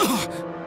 Ugh!